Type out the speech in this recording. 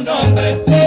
nombre.